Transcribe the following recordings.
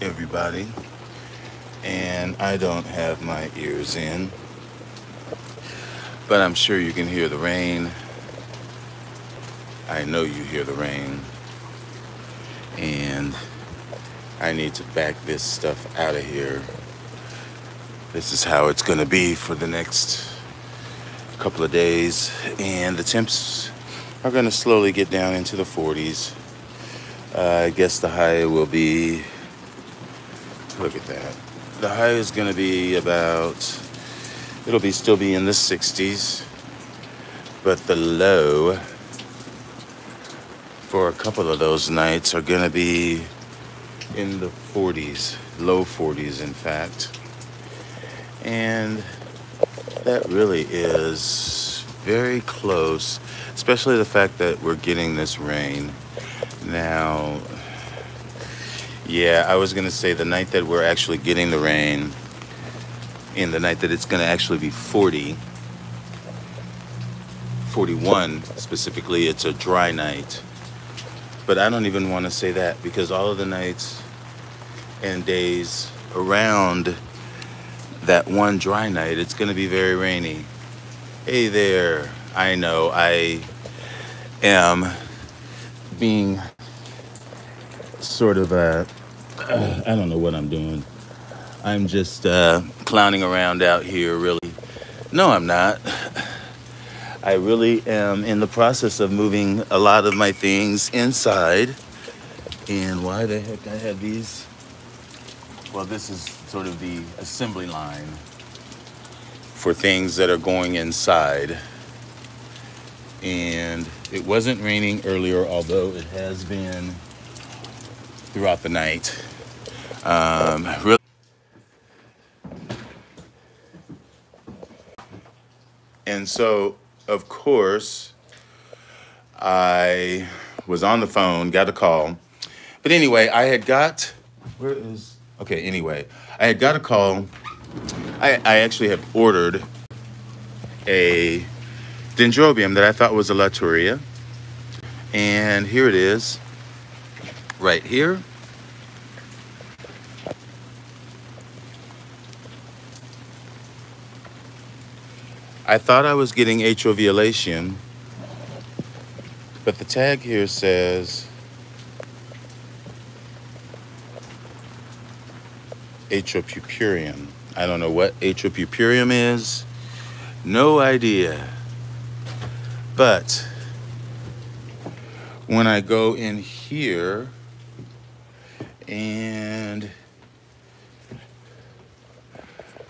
everybody. And I don't have my ears in, but I'm sure you can hear the rain. I know you hear the rain. And I need to back this stuff out of here. This is how it's going to be for the next couple of days. And the temps are going to slowly get down into the 40s. Uh, I guess the high will be, look at that. The high is going to be about, it'll be still be in the 60s, but the low for a couple of those nights are going to be in the 40s, low 40s, in fact. And that really is very close, especially the fact that we're getting this rain. Now, yeah, I was going to say the night that we're actually getting the rain, and the night that it's going to actually be 40, 41 specifically, it's a dry night. But I don't even want to say that because all of the nights and days around that one dry night, it's going to be very rainy. Hey there, I know I am being sort of a, I don't know what I'm doing. I'm just uh, clowning around out here, really. No, I'm not. I really am in the process of moving a lot of my things inside. And why the heck I have these? Well, this is sort of the assembly line for things that are going inside. And it wasn't raining earlier, although it has been throughout the night. Um, really and so, of course, I was on the phone, got a call. But anyway, I had got, where is, okay, anyway, I had got a call. I, I actually had ordered a dendrobium that I thought was a latouria. And here it is, right here. I thought I was getting atrial but the tag here says atrial. I don't know what atrial is. No idea. But when I go in here and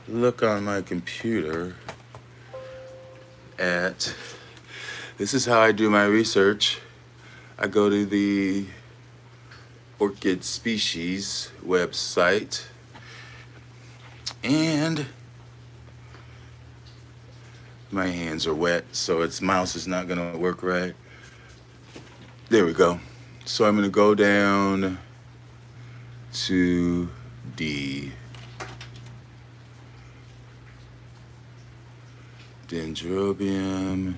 look on my computer at this is how I do my research. I go to the orchid species website and my hands are wet, so its mouse is not gonna work right. There we go. So I'm gonna go down to D. Dendrobium.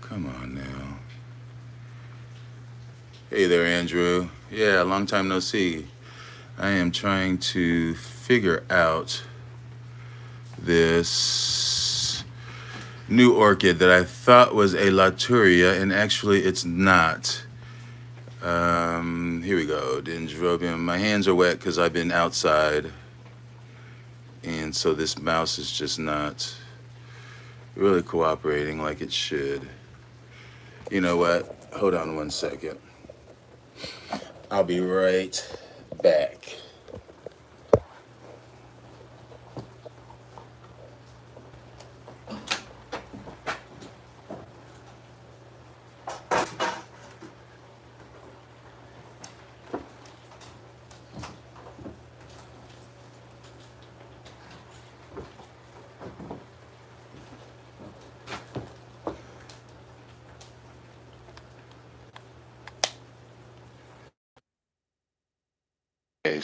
Come on now. Hey there, Andrew. Yeah, long time no see. I am trying to figure out this new orchid that I thought was a Latouria, and actually it's not. Um, here we go, Dendrobium. My hands are wet because I've been outside. And so this mouse is just not really cooperating like it should. You know what? Hold on one second. I'll be right back. Okay,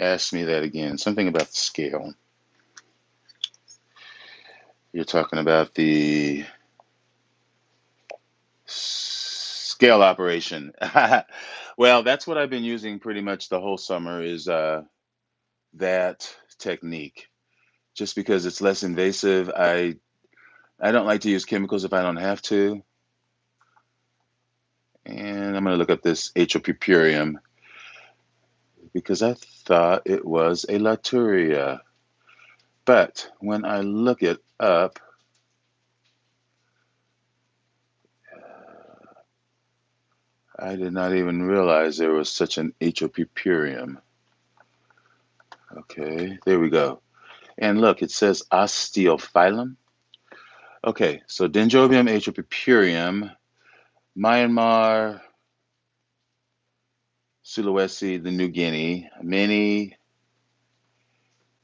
ask me that again. Something about the scale. You're talking about the scale operation. Well, that's what I've been using pretty much the whole summer is uh, that technique. Just because it's less invasive, I I don't like to use chemicals if I don't have to. And I'm going to look up this Atropurpureum because I thought it was a Latouria. But when I look it up, I did not even realize there was such an Atropurpureum. Okay, there we go. And look, it says osteophyllum. Okay, so Dendrobium atropurpureum, Myanmar, Sulawesi, the New Guinea, mini,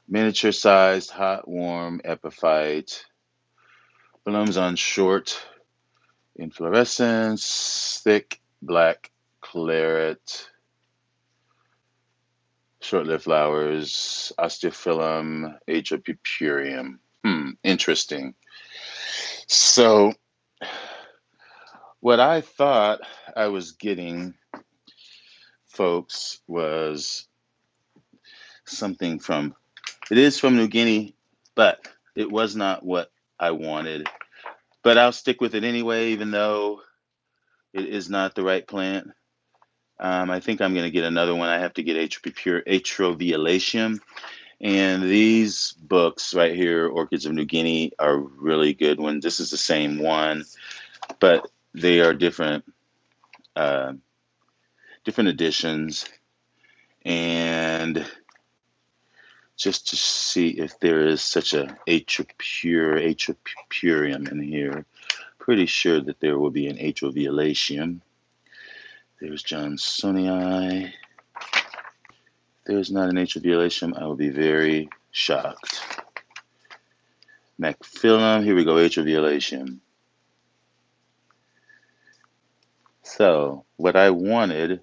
miniature-sized, hot, warm epiphyte, blooms on short inflorescence, thick black claret, short-lived flowers, Osteophyllum atropurpureum. Hmm, interesting. So, what I thought I was getting, folks, was something from, it is from New Guinea, but it was not what I wanted. But I'll stick with it anyway, even though it is not the right plant. Um, I think I'm going to get another one. I have to get Atropure, Atroviolaceum. And these books right here, Orchids of New Guinea, are really good ones. This is the same one, but they are different, uh, different editions. And just to see if there is such a atropure, atropurium in here. Pretty sure that there will be an atroviolaceum. There's Johnsonii. There's not an atroviolaceum. I will be very shocked. Macrophyllum. Here we go. Atroviolaceum. So, what I wanted,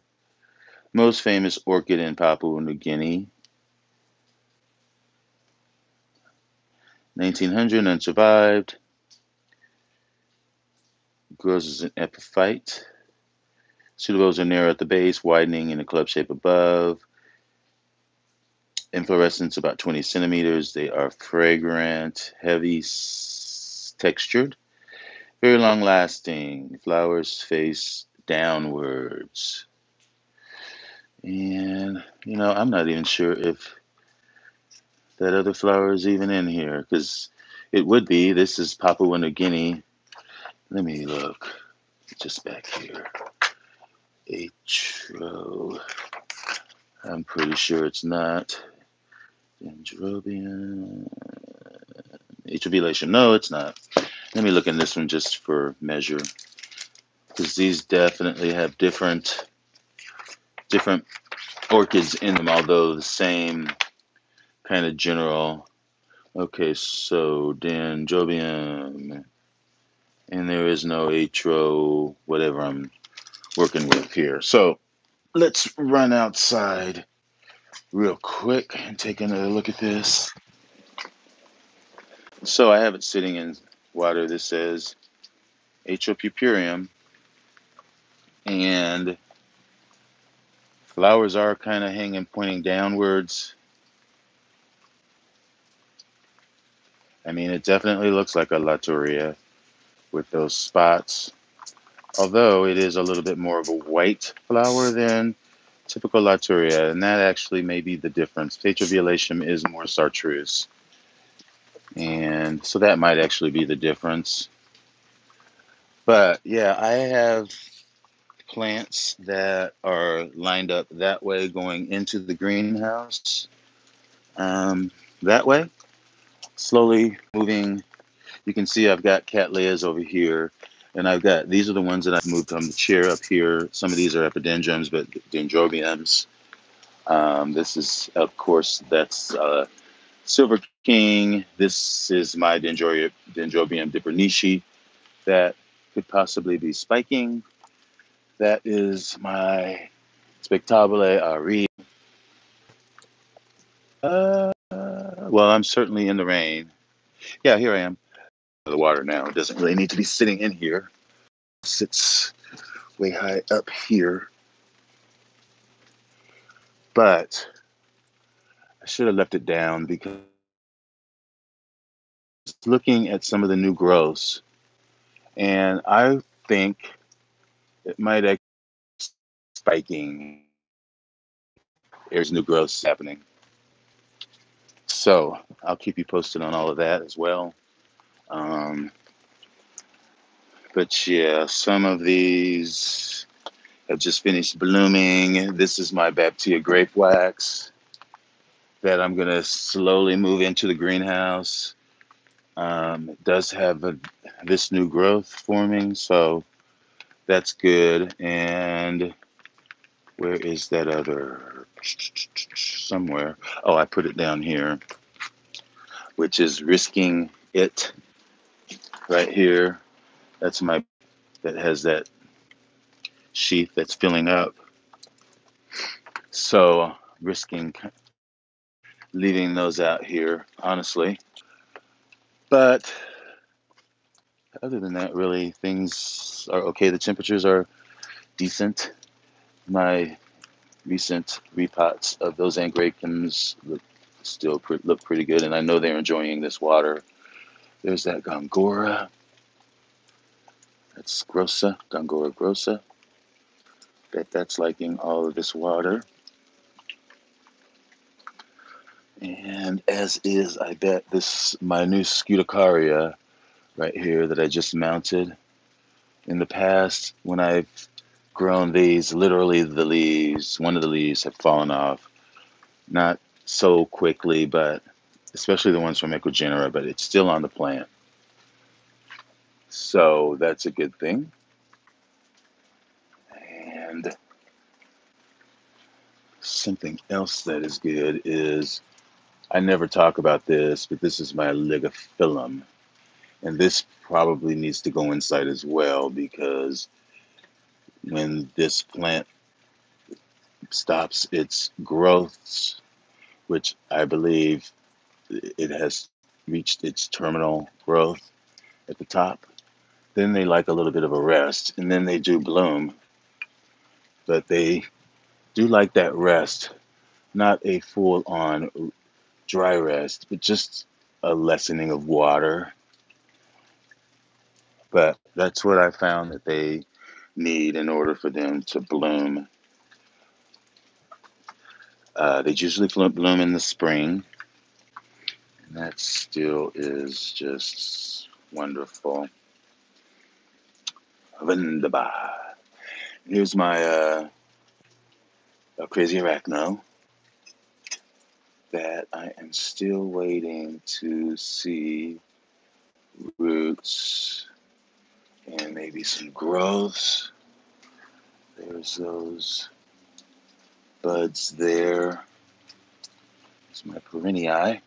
most famous orchid in Papua New Guinea, 1900 and survived. Grows as an epiphyte. Pseudobulbs are narrow at the base, widening in a club shape above. Inflorescence about 20 centimeters. They are fragrant, heavy textured, very long lasting. Flowers face downwards. And, you know, I'm not even sure if that other flower is even in here because it would be. This is Papua New Guinea. Let me look just back here. Atro. I'm pretty sure it's not. Dendrobium. Atrovulation. No, it's not. Let me look in this one just for measure. Because these definitely have different different orchids in them, although the same kind of general. Okay, so Dendrobium. And there is no atro, whatever I'm working with here. So let's run outside real quick and take another look at this. So I have it sitting in water. This says Atropurpureum. And flowers are kind of hanging, pointing downwards. I mean, it definitely looks like a Latouria with those spots. Although it is a little bit more of a white flower than typical Latouria, and that actually may be the difference. Tetraviolatium is more chartreuse. And so that might actually be the difference. But yeah, I have plants that are lined up that way going into the greenhouse. Um, that way slowly moving. You can see I've got cattleyas over here, and I've got these are the ones that I've moved from the chair up here. Some of these are epidendrums, but dendrobiums. Um, this is, of course, that's uh, Silver King. This is my Dendrobium, Dendrobium that could possibly be spiking. That is my Spectabile Ari. Uh, well, I'm certainly in the rain. Yeah, here I am. The water now. It doesn't really need to be sitting in here. It sits way high up here. but I should have left it down because looking at some of the new growths, and I think it might actually spiking. There's new growth happening. So I'll keep you posted on all of that as well. Um, but yeah, some of these have just finished blooming. This is my Baptia grape wax that I'm going to slowly move into the greenhouse. Um, it does have a, this new growth forming, so that's good. And where is that other? Somewhere. Oh, I put it down here, which is risking it right here. That's my, that has that sheath that's filling up. So risking leaving those out here, honestly. But other than that, really, things are okay. The temperatures are decent. My recent repots of those angraecums look still pre- look pretty good, and I know they're enjoying this water. There's that Gongora. That's grossa, Gongora grossa. Bet that's liking all of this water. And as is, I bet this my new Scuticaria right here that I just mounted. In the past, when I've grown these, literally the leaves, one of the leaves have fallen off. Not so quickly, but especially the ones from Ecuagenera, but it's still on the plant. So that's a good thing. And something else that is good is I never talk about this, but this is my ligophyllum. And this probably needs to go inside as well because when this plant stops its growths, which I believe it has reached its terminal growth at the top, then they like a little bit of a rest and then they do bloom. But they do like that rest, not a full on dry rest, but just a lessening of water. But that's what I found that they need in order for them to bloom. Uh, they usually bloom in the spring, and that still is just wonderful. Wunderbar. Here's my uh, crazy arachno that I am still waiting to see roots and maybe some growths. There's those buds there. It's my perenniae.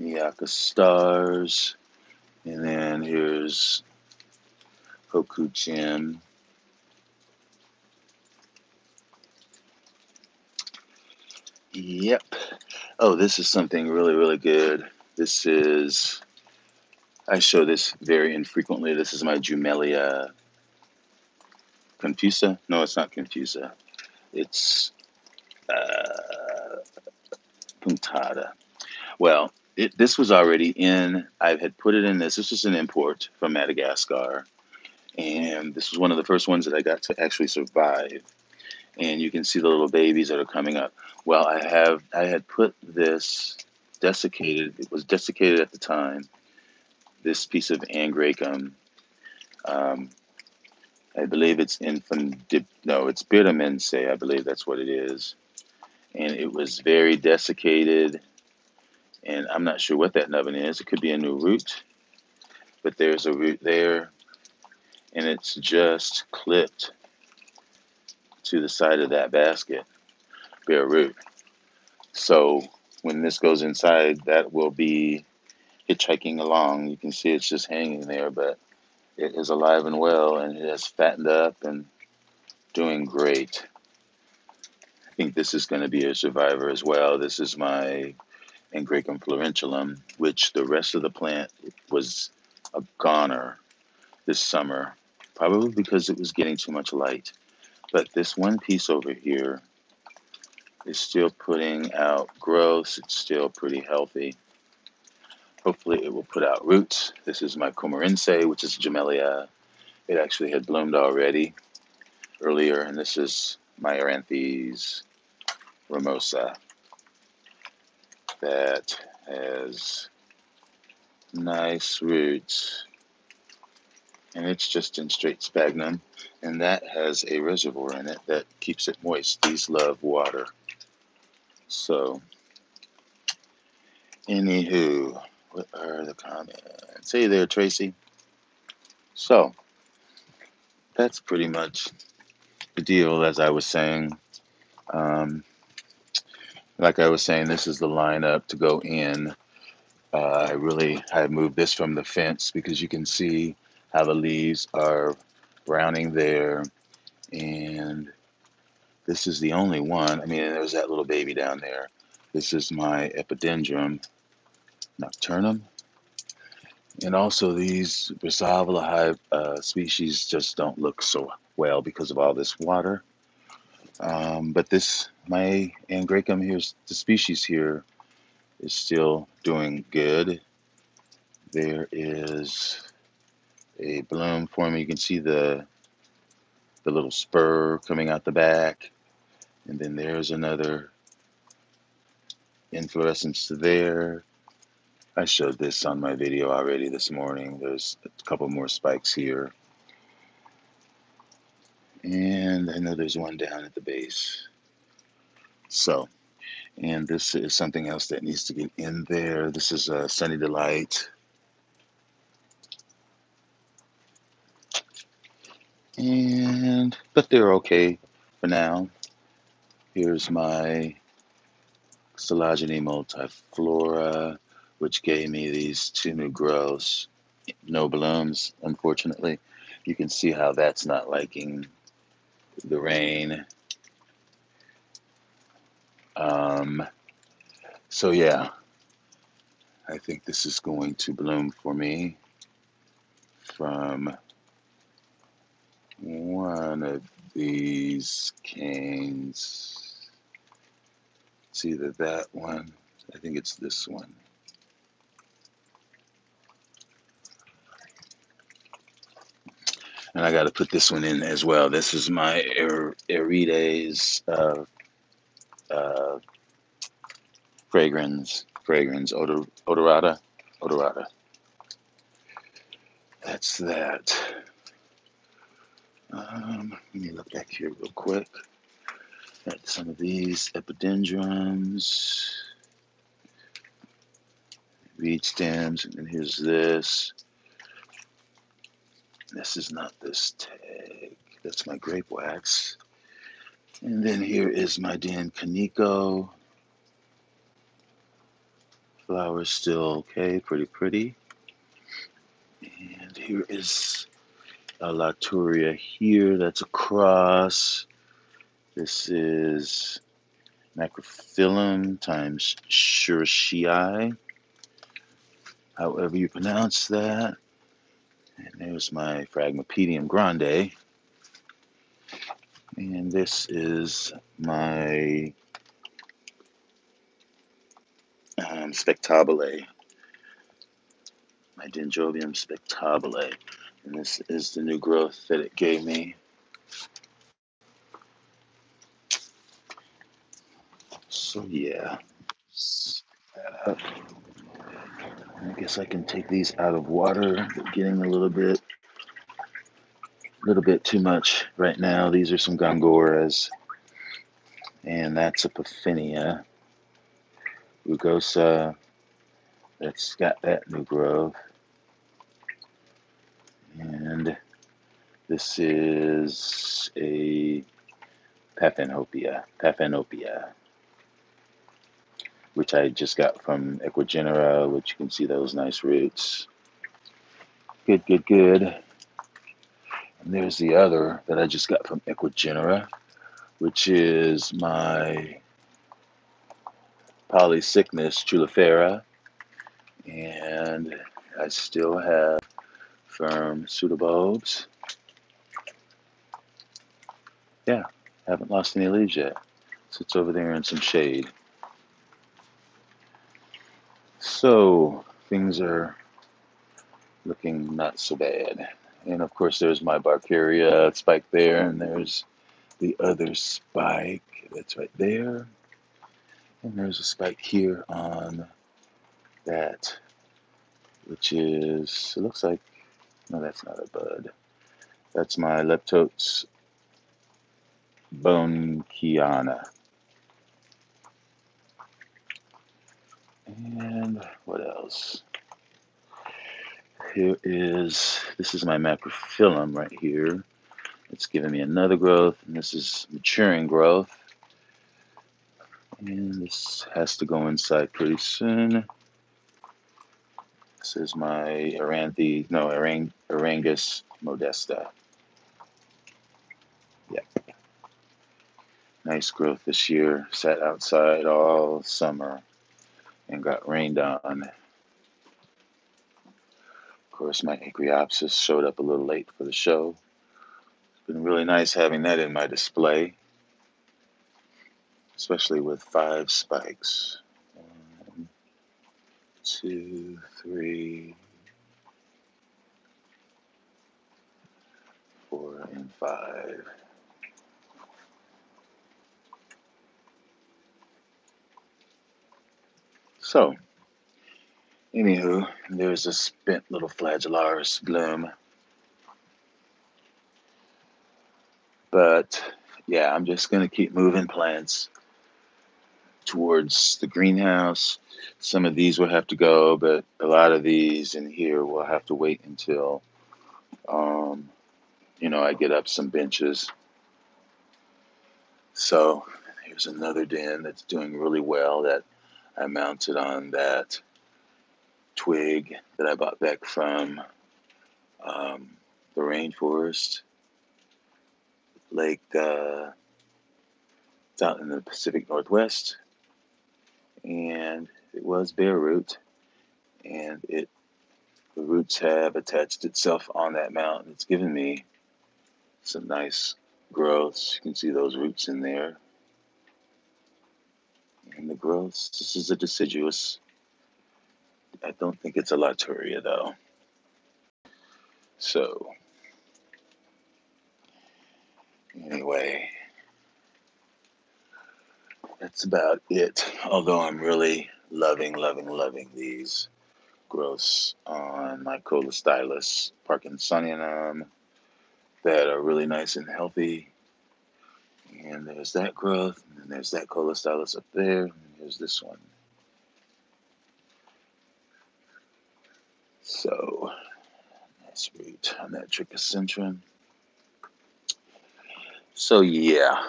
Miyaka stars. And then here's Hokuchin. Yep. Oh, this is something really, really good. This is, I show this very infrequently. This is my Jumellea confusa. No, it's not confusa. It's uh. Well, it, this was already in, I had put it in this. This was an import from Madagascar. And this was one of the first ones that I got to actually survive and you can see the little babies that are coming up. Well, I have I had put this desiccated. It was desiccated at the time. This piece of angraecum. Um, I believe it's infundib. No, it's Birrimense. I believe that's what it is. And it was very desiccated. And I'm not sure what that nubbin is. It could be a new root, but there's a root there, and it's just clipped to the side of that basket, bare root. So when this goes inside, that will be hitchhiking along. You can see it's just hanging there, but it is alive and well and it has fattened up and doing great. I think this is going to be a survivor as well. This is my Angraecum florenculum, which the rest of the plant was a goner this summer. probably because it was getting too much light. But this one piece over here is still putting out growth. It's still pretty healthy. Hopefully it will put out roots. This is my Comorense, which is Jumellea. It actually had bloomed already earlier, and this is my Aeranthes ramosa that has nice roots and it's just in straight sphagnum and that has a reservoir in it that keeps it moist. These love water. So anywho what are the comments? Hey there tracy. So that's pretty much the deal as i was saying. Um, like I was saying, this is the lineup to go in. Uh, I really I moved this from the fence because you can see how the leaves are browning there. And this is the only one. I mean, there's that little baby down there. This is my Epidendrum nocturnum. And also these Brassavola uh, species just don't look so well because of all this water. Um, but this, my Angraecum here's the species here is still doing good. There is a bloom forming. You can see the the little spur coming out the back. And then there's another inflorescence there. I showed this on my video already this morning. There's a couple more spikes here. And I know there's one down at the base. So, and this is something else that needs to get in there. This is a Sunny Delight. And, but they're okay for now. Here's my Coelogyne multiflora, which gave me these two new growths. No blooms, unfortunately. You can see how that's not liking the rain. Um, so yeah, I think this is going to bloom for me from one of these canes. It's either that one, I think it's this one. And I got to put this one in as well. This is my er- Aerides uh, uh, fragrance, fragrance, odor, odorata, odorata. That's that. Um, let me look back here real quick at some of these epidendrums, reed stems, and then here's this. This is not this tag. That's my grape wax. And then here is my Dan Kaneko. Flowers still okay, pretty pretty. And here is a Latouria here. That's a cross. This is macrophyllum times Schurschii. However you pronounce that. And there's my Phragmipedium grande. And this is my um, spectabile, my Dendrobium spectabile. And this is the new growth that it gave me. So yeah. I guess I can take these out of water. They're getting a little bit, a little bit too much right now. These are some Gongoras, and that's a Paphinia rugosa. That's got that new growth, and this is a Paphanopia. Paphanopia which I just got from Ecuagenera, which you can see those nice roots. Good, good, good. And there's the other that I just got from Ecuagenera, which is my Polycycnis chulifera. And I still have firm pseudobulbs. Yeah, haven't lost any leaves yet. Sits over there in some shade. So things are looking not so bad. And of course, there's my Barkeria spike there, and there's the other spike that's right there. And there's a spike here on that, which is, it looks like, no, that's not a bud. That's my Leptotes Bohnkiana. And what else? Here is, this is my macrophyllum right here. It's giving me another growth, and this is maturing growth. And this has to go inside pretty soon. This is my Aranthe, no, Arang, Aerangis modesta. Yep. Nice growth this year. Sat outside all summer and got rained on. Of course, my Acriopsis showed up a little late for the show. It's been really nice having that in my display, especially with five spikes. One, two, three, four, and five. So, anywho, there's a spent little flagellaris bloom. But yeah, I'm just going to keep moving plants towards the greenhouse. Some of these will have to go, but a lot of these in here will have to wait until, um, you know, I get up some benches. So here's another den that's doing really well that I mounted on that twig that I bought back from um, the rainforest, lake uh, it's out in the Pacific Northwest, and it was bare root, and it the roots have attached itself on that mountain. It's given me some nice growths. You can see those roots in there and the growth. This is a deciduous. I don't think it's a Latouria though. So, anyway, that's about it. Although I'm really loving, loving, loving these growths on my Coilostylis parkinsonianum that are really nice and healthy. And there's that growth, and there's that Coilostylis up there, and there's this one. So, nice root on that Trichocentrum. So, yeah,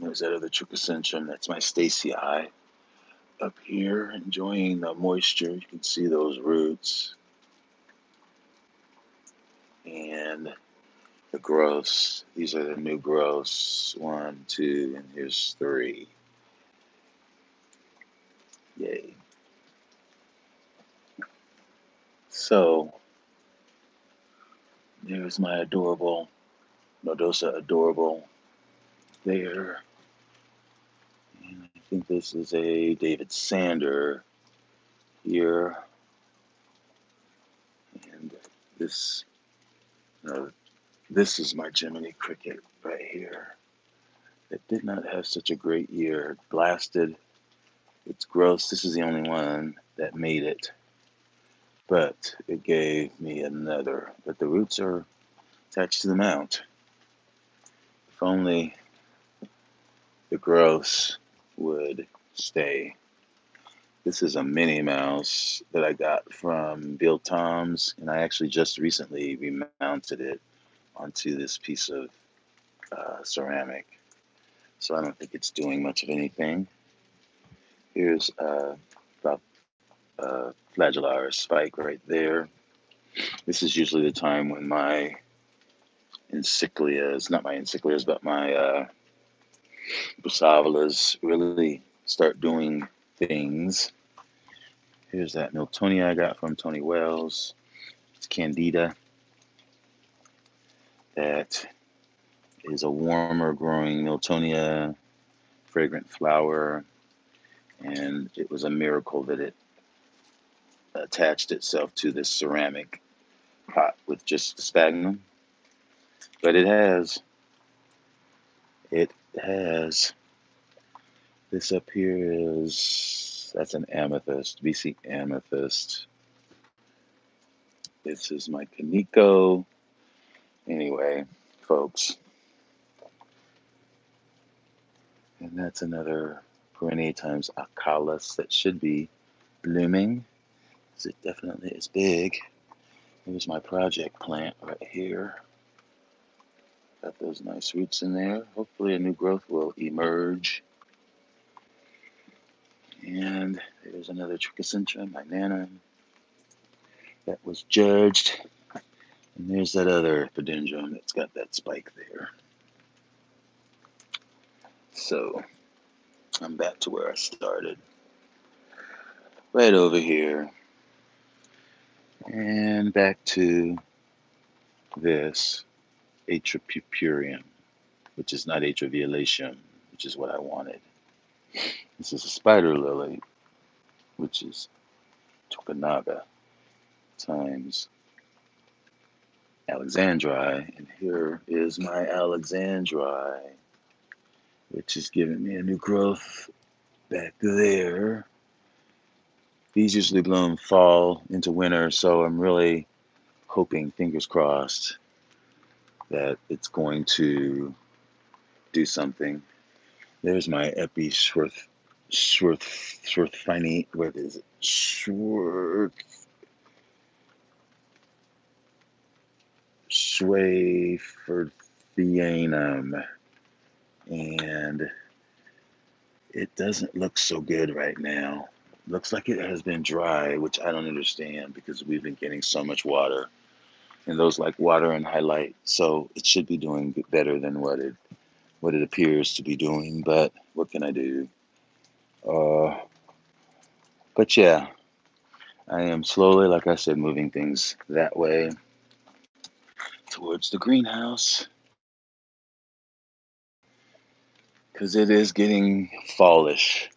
there's that other Trichocentrum. That's my stacyi up here, enjoying the moisture. You can see those roots. And the growths. These are the new growths. One, two, and here's three. Yay. So, there's my adorable Nodosa Adorable there. And I think this is a David Sander here. And this, uh, this is my Jiminy Cricket right here. It did not have such a great year. It blasted. It's gross. This is the only one that made it. But it gave me another. But the roots are attached to the mount. If only the gross would stay. This is a Minnie Mouse that I got from Bill Tom's, and I actually just recently remounted it onto this piece of uh, ceramic. So I don't think it's doing much of anything. Here's uh, uh, flagellaris spike right there. This is usually the time when my encyclias, not my encyclias, but my uh, really start doing things. Here's that Miltonia I got from Tony Wells. It's Candida that is a warmer growing Miltonia fragrant flower, and it was a miracle that it attached itself to this ceramic pot with just the sphagnum. But it has, it has. This up here is, that's an amethyst, BC amethyst. This is my Kaniko. Anyway, folks, and that's another perennial times Acalus that should be blooming. It definitely is big. Here's my project plant right here. Got those nice roots in there. Hopefully a new growth will emerge. And there's another Trichocentra, my nana, that was judged. And there's that other Epidendrum that's got that spike there. So I'm back to where I started. Right over here. And back to this Atripurpureum, which is not Atriviolation, which is what I wanted. This is a spider lily, which is Tokunaga times Alexandri. And here is my Alexandri, which is giving me a new growth back there. These usually bloom fall into winter, so I'm really hoping, fingers crossed, that it's going to do something. There's my Epi Schwerth, Schwerth, Schwerthfeini, what is it? Schwerth, Schweferthianum. And it doesn't look so good right now. Looks like it has been dry, which I don't understand because we've been getting so much water. And those like water and highlight, so it should be doing better than what it what it appears to be doing. But what can I do? Uh, but yeah, I am slowly, like I said, moving things that way towards the greenhouse because it is getting fallish.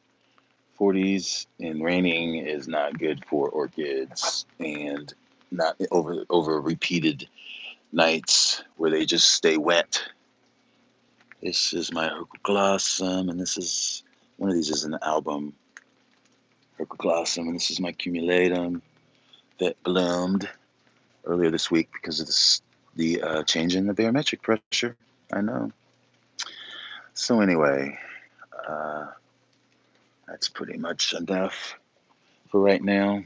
40s and raining is not good for orchids and not over over repeated nights where they just stay wet. This is my Hercoglossum, and this is one of these is an album. Hercoglossum, and this is my cumulatum that bloomed earlier this week because of this, the uh, change in the barometric pressure. I know. So anyway, uh, that's pretty much enough for right now.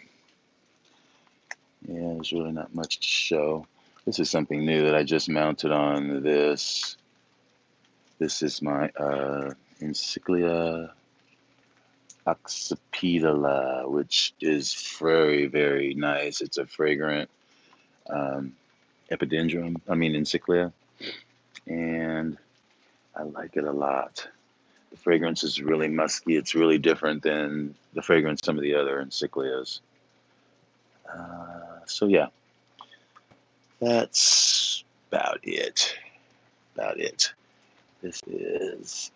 Yeah, there's really not much to show. This is something new that I just mounted on this. This is my uh, Encyclia occipitala, which is very, very nice. It's a fragrant um, epidendrum, I mean Encyclia, and I like it a lot. The fragrance is really musky. It's really different than the fragrance some of the other encyclias. Uh, so yeah, that's about it. About it. This is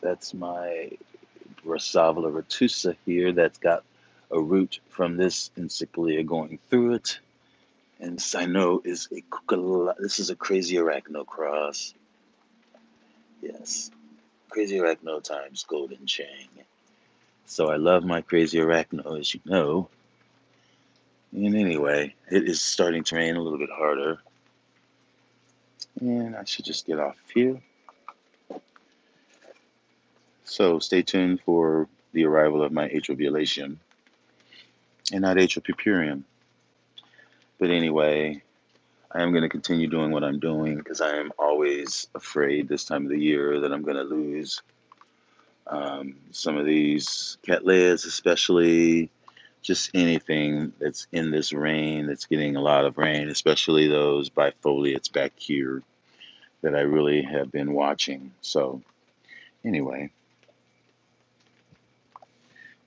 that's my Rosavala retusa here. That's got a root from this encyclia going through it. And I know is a. This is a crazy arachno cross. Yes, crazy arachno times golden chang. So I love my crazy arachno, as you know. And anyway, it is starting to rain a little bit harder. And I should just get off here. So stay tuned for the arrival of my atrial and not atrial purpurium. But anyway, I am going to continue doing what I'm doing because I am always afraid this time of the year that I'm going to lose um, some of these cattleyas, especially just anything that's in this rain that's getting a lot of rain, especially those bifoliates back here that I really have been watching. So, anyway,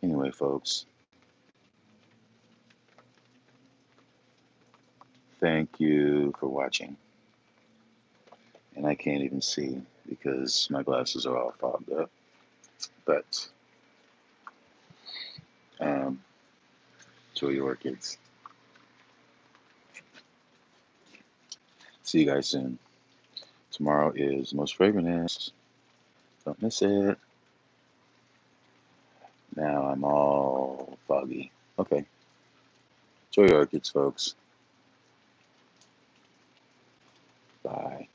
anyway, folks, thank you for watching. and I can't even see because my glasses are all fogged up. But um, enjoy your orchids. See you guys soon. Tomorrow is Most Fragrantest. Don't miss it. Now I'm all foggy. Okay. Enjoy your orchids, folks. Bye.